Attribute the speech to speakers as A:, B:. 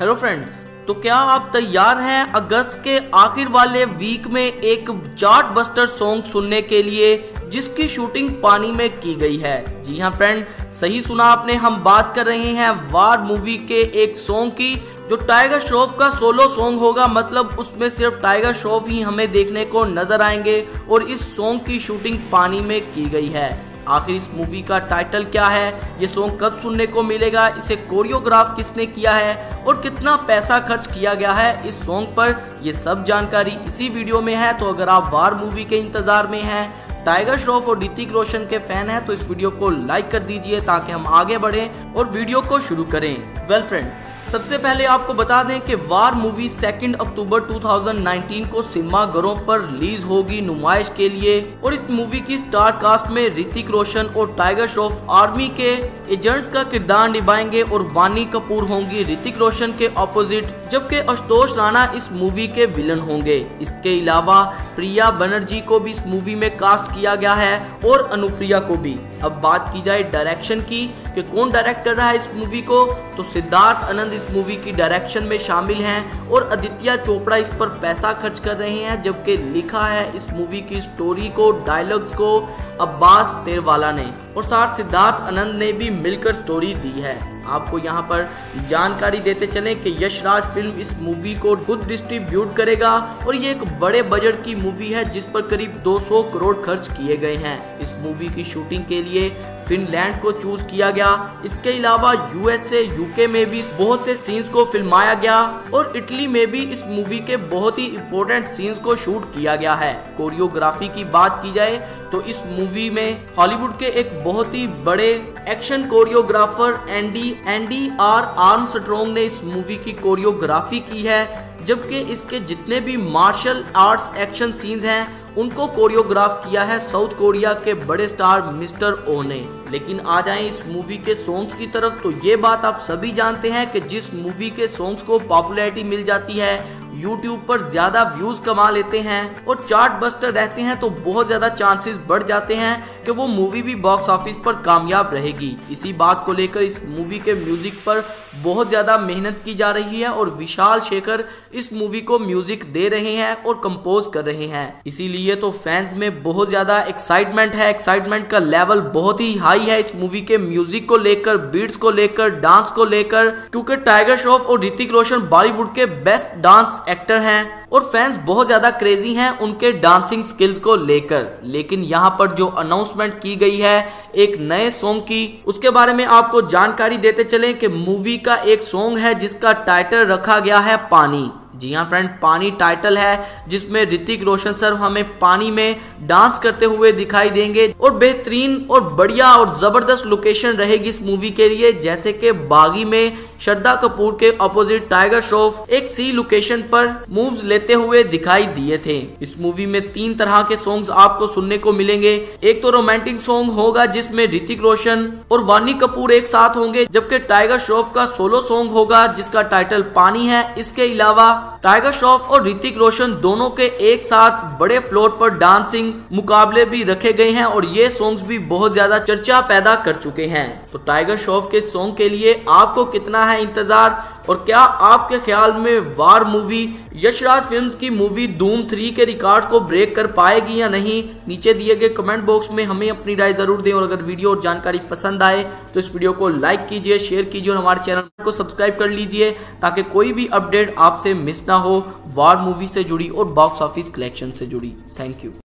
A: Hello friends तो क्या आप तैयार हैं अगस्त के आखिर वाले वीक में एक चार्ट बस्टर सॉन्ग सुनने के लिए, जिसकी शूटिंग पानी में की गई है? जी हाँ फ्रेंड सही सुना आपने, हम बात कर रहे हैं वार मूवी के एक सॉन्ग की, जो टाइगर श्रॉफ का सोलो सॉन्ग होगा मतलब उसमें सिर्फ़ टाइगर श्रॉफ ही हमें देखने को नज़र आएँगे, और इस सॉन्ग की शूटिंग पानी में की गई है। आखिर इस मूवी का टाइटल क्या है? ये सॉन्ग कब सुनने को मिलेगा? इसे कोरियोग्राफ किसने किया है? और कितना पैसा खर्च किया गया है इस सॉन्ग पर? ये सब जानकारी इसी वीडियो में है तो अगर आप वार मूवी के इंतज़ार में हैं टाइगर श्रॉफ और ऋतिक रोशन के फ़ैन हैं तो इस वीडियो को लाइक कर दीजिए ताकि हम आगे बढ़ें और वीडियो को शुरू करें। वेल फ्रेंड सबसे पहले आपको बता दें कि वार मूवी सेकेंड अक्टूबर 2019 को सिनेमाघरों पर रिलीज़ होगी नुमाइश के लिए और इस मूवी की स्टार कास्ट में ऋतिक रोशन और टाइगर श्रॉफ आर्मी के एजेंट्स का किरदार निभाएँगे और वानी कपूर होंगी ऋतिक रोशन के ऑपोजिट जबकि आशुतोष राणा इस मूवी के विलन होंगे। इसके अलावा प्रिया बनर्जी को भी इस मूवी में कास्ट किया गया है और अनुप्रिया को भी। अब बात की जाए डायरेक्शन की कि कौन डायरेक्टर रहा है इस मूवी को तो सिद्धार्थ आनंद इस मूवी की डायरेक्शन में शामिल हैं और आदित्य चोपड़ा इस पर पैसा खर्च कर रहे हैं, जबकि लिखा है इस मूवी की स्टोरी को डायलॉग्स को अब्बास तेरवाला ने। और साथ सिद्धार्थ आनंद ने भी मिलकर स्टोरी दी है। आपको यहाँ पर जानकारी देते चलें कि यशराज फ़िल्म इस मूवी को खुद डिस्ट्रीब्यूट करेगा और ये एक बड़े बजट की मूवी है, जिस पर करीब 200 करोड़ खर्च किए गए हैं। इस मूवी की शूटिंग के लिए फिनलैंड को चूज़ किया गया। इसके अलावा यूएसए यूके में भी बहुत से सीन्स को फिल्माया गया और इटली में भी इस मूवी के बहुत ही इम्पोर्टेंट सीन्स को शूट किया गया है। कोरियोग्राफी की बात की जाए तो इस मूवी में हॉलीवुड के एक बहुत ही बड़े एक्शन कोरियोग्राफर एंडी एंडी आर आर्म ने इस मूवी की कोरियोग्राफी की है। जबकि इसके जितने भी मार्शल आर्ट्स एक्शन सीन्स हैं, उनको कोरियोग्राफ किया है साउथ कोरिया के बड़े स्टार मिस्टर ओ ने। लेकिन आ जाएँ इस मूवी के सॉन्ग्स की तरफ़ तो ये बात आप सभी जानते हैं कि जिस मूवी के सॉन्ग्स को पॉपुलैरिटी मिल जाती है यूट्यूब पर ज़्यादा व्यूज़ कमा लेते हैं और चार्ट बस्टर रहते हैं तो बहुत ज़्यादा चांसेस बढ़ जाते हैं कि वो मूवी भी बॉक्स ऑफ़िस पर कामयाब रहेगी। इसी बात को लेकर इस मूवी के म्यूज़िक पर बहुत ज़्यादा मेहनत की जा रही है और विशाल शेखर इस मूवी को म्यूज़िक दे रहे हैं और कंपोज कर रहे हैं। इसीलिए तो फैंस में बहुत ज़्यादा एक्साइटमेंट है। एक्साइटमेंट का लेवल बहुत ही हाई है इस मूवी के म्यूज़िक को लेकर बीट्स को लेकर डांस को लेकर, क्योंकि टाइगर श्रॉफ और ऋतिक रोशन बॉलीवुड के बेस्ट डांस एक्टर हैं। और फैंस बहुत ज़्यादा क्रेजी हैं उनके डांसिंग स्किल्स को लेकर। लेकिन यहाँ पर जो अनाउंसमेंट की गई है, एक नए सॉन्ग की, उसके बारे में आपको जानकारी देते चले कि मूवी का एक सॉन्ग है जिसका टाइटल रखा गया है पानी। जी हाँ फ्रेंड पानी टाइटल है, जिसमें ऋतिक रोशन सर हमें पानी में डांस करते हुए दिखाई देंगे और बेहतरीन और बढ़िया और ज़बरदस्त लोकेशन रहेगी इस मूवी के लिए, जैसे कि बागी में श्रद्धा कपूर के अपोजिट टाइगर श्रॉफ एक सी लोकेशन पर मूव्स लेते हुए दिखाई दिए थे। इस मूवी में तीन तरह के सॉन्ग्स आपको सुनने को मिलेंगे। एक तो रोमांटिक सॉन्ग होगा, जिसमें ऋतिक रोशन और वानी कपूर एक साथ होंगे, जबकि टाइगर श्रॉफ का सोलो सॉन्ग होगा, जिसका टाइटल पानी है। इसके अलावा टाइगर श्रॉफ और ऋतिक रोशन दोनों के एक साथ बड़े फ्लोर पर डांसिंग मुकाबले भी रखे गए हैं और ये सॉन्ग्स भी बहुत ज़्यादा चर्चा पैदा कर चुके हैं। तो टाइगर श्रॉफ के सॉन्ग के लिए आपको कितना है इंतज़ार और क्या आपके ख्याल में वार मूवी यशराज फिल्म्स की मूवी धूम थ्री के रिकॉर्ड को ब्रेक कर पाएगी या नहीं, नीचे दिए गए कमेंट बॉक्स में हमें अपनी राय ज़रूर दें और अगर वीडियो और जानकारी पसंद आए तो इस वीडियो को लाइक कीजिए शेयर कीजिए और हमारे चैनल को सब्सक्राइब कर लीजिए ताकि कोई भी अपडेट आपसे मिस ना हो वार मूवी से जुड़ी और बॉक्स ऑफ़िस कलेक्शन से जुड़ी। Thank you